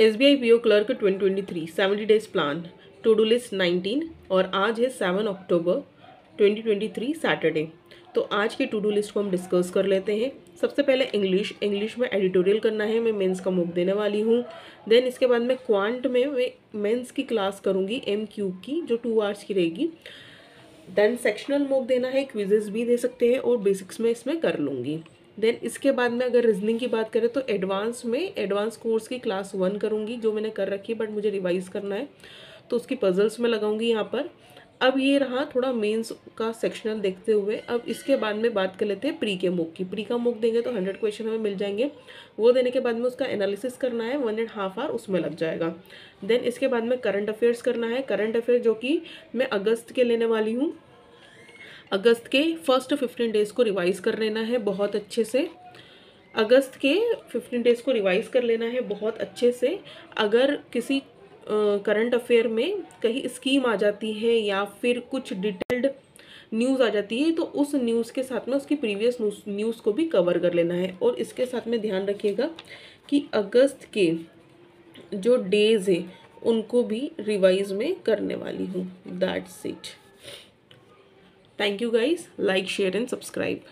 S B I P O clerk twenty twenty three, seventy days plan to do list nineteen, और आज है seven October twenty twenty three, Saturday. तो आज की to do list को हम discuss कर लेते हैं। सबसे पहले इंग्लिश इंग्लिश में एडिटोरियल करना है, मैं मेंस का मुख देने वाली हूँ। देन इसके बाद में क्वांट में मैं मेंस की क्लास करूँगी एम क्यू की, जो टू आवर्स की रहेगी। देन सेक्शनल मुख देना है क्विजेस भी दे सकते हैं, और बेसिक्स में इसमें कर लूँगी। देन इसके बाद में अगर रीजनिंग की बात करें तो एडवांस में एडवांस कोर्स की क्लास वन करूँगी, जो मैंने कर रखी है बट मुझे रिवाइज करना है। तो उसकी पजल्स में लगाऊँगी यहाँ पर। अब ये रहा थोड़ा मेंस का सेक्शनल देखते हुए। अब इसके बाद में बात कर लेते हैं प्री के मुक की। प्री का मुक देंगे तो हंड्रेड क्वेश्चन हमें मिल जाएँगे। वो देने के बाद में उसका एनालिसिस करना है। वन एंड हाफ़ आवर उसमें लग जाएगा। देन इसके बाद में करंट अफेयर्स करना है। करंट अफेयर जो कि मैं अगस्त के लेने वाली हूँ। अगस्त के फ़र्स्ट फिफ्टीन डेज़ को रिवाइज़ कर लेना है बहुत अच्छे से। अगस्त के फिफ्टीन डेज़ को रिवाइज़ कर लेना है बहुत अच्छे से। अगर किसी करंट अफेयर में कहीं स्कीम आ जाती है या फिर कुछ डिटेल्ड न्यूज़ आ जाती है तो उस न्यूज़ के साथ में उसकी प्रीवियस न्यूज़ को भी कवर कर लेना है। और इसके साथ में ध्यान रखिएगा कि अगस्त के जो डेज़ हैं, उनको भी रिवाइज में करने वाली हूँ। That's it Thank you guys. Like, share and subscribe.